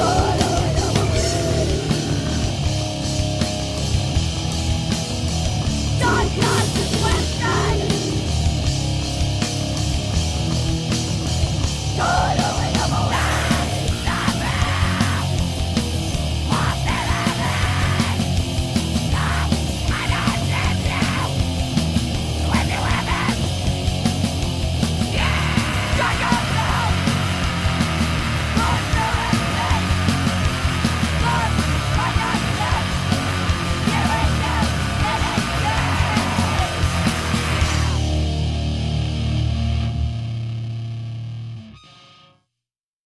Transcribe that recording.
Oh!